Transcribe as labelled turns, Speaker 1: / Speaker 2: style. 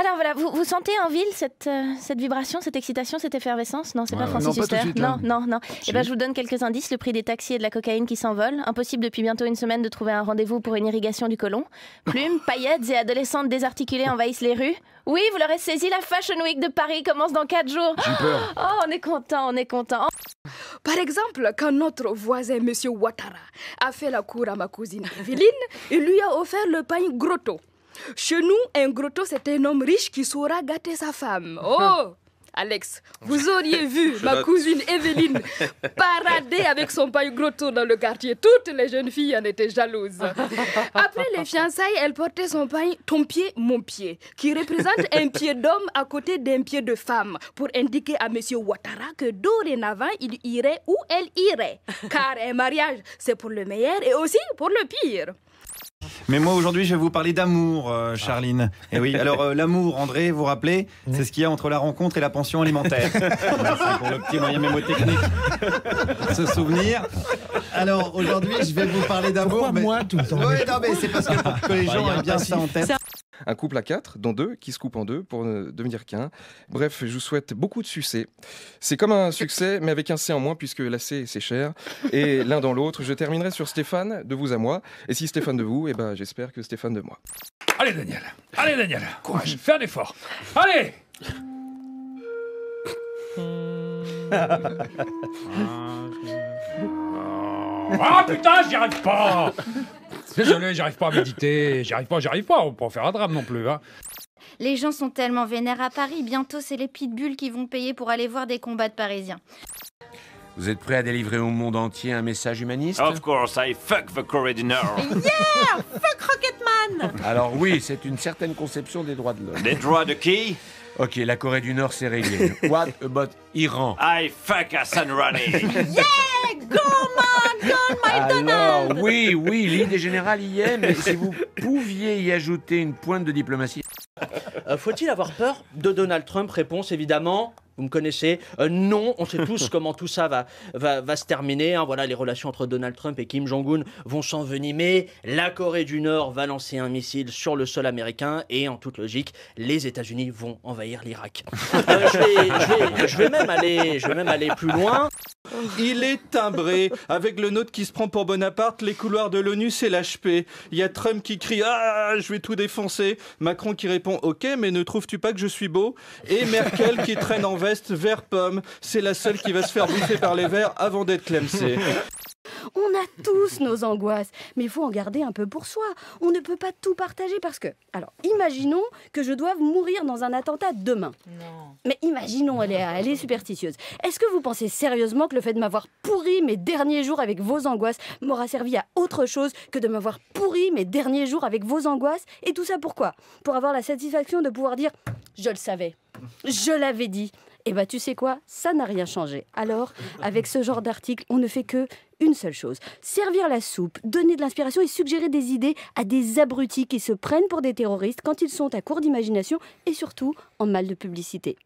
Speaker 1: Alors voilà, vous, vous sentez en ville cette, euh, cette vibration, cette excitation, cette effervescence? Non, c'est
Speaker 2: Ouais,
Speaker 1: pas. Francis
Speaker 2: Non, pas suite, là.
Speaker 1: non, non, non.
Speaker 2: Si.
Speaker 1: Eh ben, je vous donne quelques indices. Le prix des taxis et de la cocaïne qui s'envolent. Impossible depuis bientôt une semaine de trouver un rendez-vous pour une irrigation du côlon. Plumes, paillettes et adolescentes désarticulées envahissent les rues. Oui, vous l'aurez saisi, la Fashion Week de Paris commence dans 4 jours.
Speaker 2: Peur.
Speaker 1: Oh, on est content, on est content.
Speaker 3: Par exemple, quand notre voisin, Monsieur Ouattara, a fait la cour à ma cousine Evelyne, il lui a offert le pain grotto. Chez nous, un grotto, c'est un homme riche qui saura gâter sa femme. Oh Alex, vous auriez vu ma cousine Evelyne parader avec son pain grotto dans le quartier. Toutes les jeunes filles en étaient jalouses. Après les fiançailles, elle portait son pain Ton pied, mon pied, qui représente un pied d'homme à côté d'un pied de femme, pour indiquer à Monsieur Ouattara que dorénavant, il irait où elle irait. Car un mariage, c'est pour le meilleur et aussi pour le pire.
Speaker 4: Mais moi aujourd'hui, je vais vous parler d'amour, euh, Charline. Et oui, alors euh, l'amour, André, vous vous rappelez, c'est ce qu'il y a entre la rencontre et la pension alimentaire. C'est pour le petit moyen mémotechnique. Se souvenir. Alors aujourd'hui, je vais vous parler d'amour.
Speaker 2: Pourquoi
Speaker 4: mais...
Speaker 2: moi tout le temps
Speaker 4: Ouais, non, mais c'est parce que pour que les
Speaker 2: Bah,
Speaker 4: gens aient bien ça en tête.
Speaker 5: Un couple à quatre, dont deux, qui se coupent en deux pour ne devenir qu'un. Bref, je vous souhaite beaucoup de succès. C'est comme un succès, mais avec un C en moins, puisque la C, c'est cher. Et l'un dans l'autre, je terminerai sur Stéphane, de vous à moi. Et si Stéphane de vous, eh ben, j'espère que Stéphane de moi.
Speaker 2: Allez Daniel, allez Daniel, courage, fais un effort. Allez Ah putain, j'y arrive pas Désolé, j'arrive pas à méditer, j'y arrive pas, j'y arrive pas, on peut en faire un drame non plus. Hein.
Speaker 6: Les gens sont tellement vénères à Paris, bientôt c'est les pitbulls qui vont payer pour aller voir des combats de Parisiens.
Speaker 7: Vous êtes prêt à délivrer au monde entier un message humaniste?
Speaker 8: Of course, I fuck the Corée du Nord.
Speaker 7: Alors oui, c'est une certaine conception des droits de l'homme.
Speaker 8: Les droits de qui?
Speaker 7: Ok, la Corée du Nord, c'est réglé. What about Iran?
Speaker 8: I fuck Hassan Rouhani.
Speaker 7: Alors oui, oui, l'idée générale y est, mais si vous pouviez y ajouter une pointe de diplomatie.
Speaker 9: Euh, Faut-il avoir peur de Donald Trump? Réponse évidemment. Vous me connaissez Euh, Non, on sait tous comment tout ça va, va, va se terminer. hein. Voilà, les relations entre Donald Trump et Kim Jong-un vont s'envenimer. La Corée du Nord va lancer un missile sur le sol américain. Et en toute logique, les États-Unis vont envahir l'Irak. Euh, je, vais, je vais- je vais même aller, je vais même aller plus loin.
Speaker 10: Il est timbré, avec le nôtre qui se prend pour Bonaparte, les couloirs de l'ONU c'est l'HP. Il y a Trump qui crie Ah, je vais tout défoncer. Macron qui répond Ok, mais ne trouves-tu pas que je suis beau? Et Merkel qui traîne en veste vert pomme. C'est la seule qui va se faire bouffer par les verts avant d'être clamsée.
Speaker 3: On a tous nos angoisses, mais il faut en garder un peu pour soi. On ne peut pas tout partager parce que, alors, imaginons que je doive mourir dans un attentat demain. Mais imaginons, elle est, elle est superstitieuse. Est-ce que vous pensez sérieusement que le fait de m'avoir pourri mes derniers jours avec vos angoisses m'aura servi à autre chose que de m'avoir pourri mes derniers jours avec vos angoisses? Et tout ça pourquoi? Pour avoir la satisfaction de pouvoir dire Je le savais, je l'avais dit. Et bah tu sais quoi, ça n'a rien changé. Alors, avec ce genre d'article, on ne fait que une seule chose servir la soupe, donner de l'inspiration et suggérer des idées à des abrutis qui se prennent pour des terroristes quand ils sont à court d'imagination et surtout en mal de publicité.